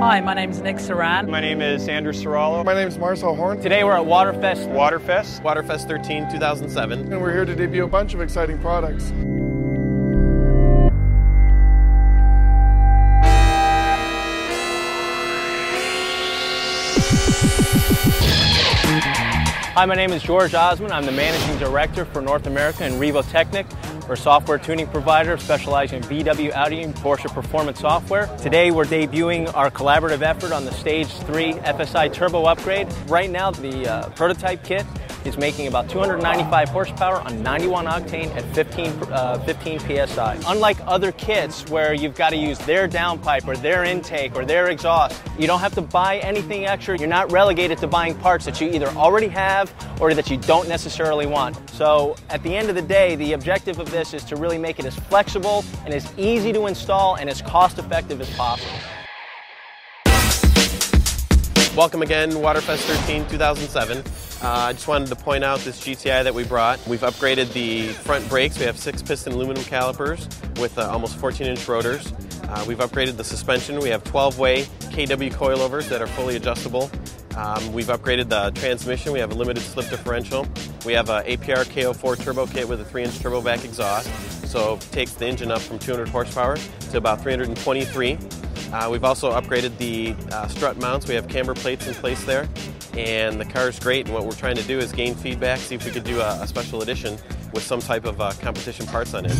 Hi, my name is Nick Saran. My name is Andrew Serralo. My name is Marcel Horn. Today we're at Waterfest. Waterfest. Waterfest 13 2007. And we're here to debut a bunch of exciting products. Hi, my name is George Osmond. I'm the Managing Director for North America and REVO Technik. We're a software tuning provider specializing in VW, Audi, and Porsche performance software. Today we're debuting our collaborative effort on the Stage 3 FSI Turbo upgrade. Right now the uh, prototype kit is making about 295 horsepower on 91 octane at 15, uh, 15 psi. Unlike other kits where you've got to use their downpipe or their intake or their exhaust, you don't have to buy anything extra. You're not relegated to buying parts that you either already have or that you don't necessarily want. So at the end of the day, the objective of this is to really make it as flexible and as easy to install and as cost effective as possible. Welcome again, Waterfest 13 2007. Uh, I just wanted to point out this GTI that we brought. We've upgraded the front brakes. We have six piston aluminum calipers with uh, almost 14 inch rotors. Uh, we've upgraded the suspension. We have 12 way KW coilovers that are fully adjustable. Um, we've upgraded the transmission. We have a limited slip differential. We have an APR K04 turbo kit with a 3 inch turbo back exhaust. So it takes the engine up from 200 horsepower to about 323. Uh, we've also upgraded the uh, strut mounts. We have camber plates in place there, and the car is great. And what we're trying to do is gain feedback, see if we could do a, a special edition with some type of uh, competition parts on it.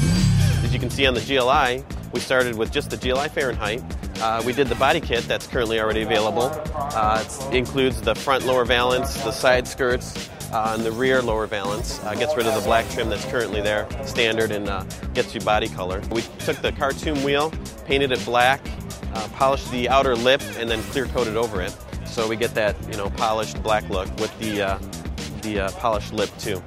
As you can see on the GLI, we started with just the GLI Fahrenheit. Uh, we did the body kit that's currently already available. Uh, it includes the front lower valance, the side skirts, uh, and the rear lower valance. Uh, gets rid of the black trim that's currently there, standard, and uh, gets you body color. We took the cartoon wheel, painted it black, polished the outer lip, and then clear coated over it. So we get that you know polished black look with the uh, the uh, polished lip too.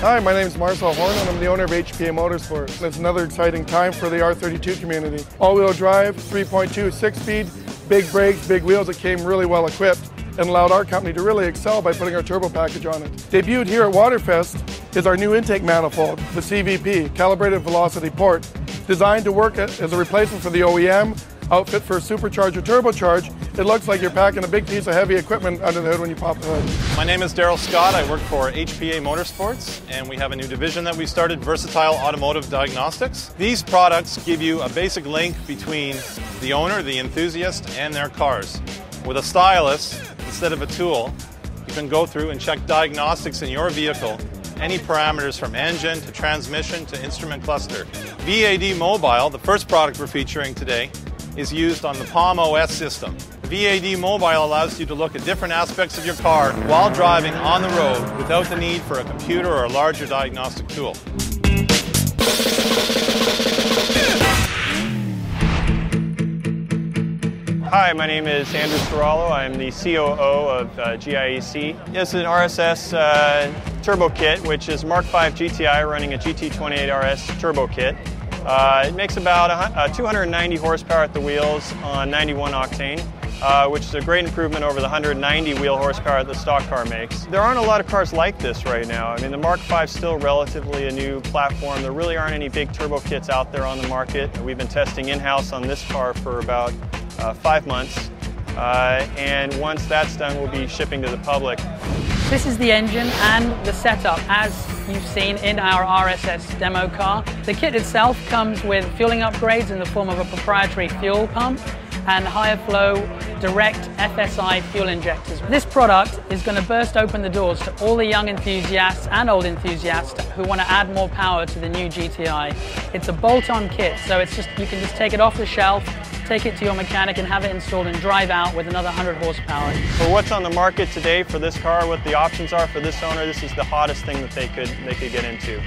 Hi, my name is Marcel Horn and I'm the owner of HPA Motorsports. It's another exciting time for the R32 community. All-wheel drive, 3.2 six-speed, big brakes, big wheels It came really well equipped and allowed our company to really excel by putting our turbo package on it. Debuted here at Waterfest is our new intake manifold, the CVP, Calibrated Velocity Port, designed to work as a replacement for the OEM, outfit for a supercharger turbocharge, it looks like you're packing a big piece of heavy equipment under the hood when you pop the hood. My name is Daryl Scott. I work for HPA Motorsports, and we have a new division that we started, Versatile Automotive Diagnostics. These products give you a basic link between the owner, the enthusiast, and their cars. With a stylus, instead of a tool, you can go through and check diagnostics in your vehicle any parameters from engine to transmission to instrument cluster. VAD Mobile, the first product we're featuring today, is used on the Palm OS system. VAD Mobile allows you to look at different aspects of your car while driving on the road without the need for a computer or a larger diagnostic tool. Hi, my name is Andrew Serralo. I'm the COO of uh, GIAC. This is an RSS uh, turbo kit, which is Mark V GTI running a GT28 RS turbo kit. Uh, it makes about a, uh, 290 horsepower at the wheels on 91 octane uh, which is a great improvement over the 190 wheel horsepower that the stock car makes. There aren't a lot of cars like this right now. I mean, the Mark V is still relatively a new platform. There really aren't any big turbo kits out there on the market. We've been testing in-house on this car for about uh, five months. Uh, and once that's done, we'll be shipping to the public. This is the engine and the setup as you've seen in our RSS demo car. The kit itself comes with fueling upgrades in the form of a proprietary fuel pump and higher flow direct FSI fuel injectors. This product is going to burst open the doors to all the young enthusiasts and old enthusiasts who want to add more power to the new GTI. It's a bolt-on kit, so it's just you can just take it off the shelf, take it to your mechanic and have it installed and drive out with another 100 horsepower. For what's on the market today for this car, what the options are for this owner, this is the hottest thing that they could they could get into.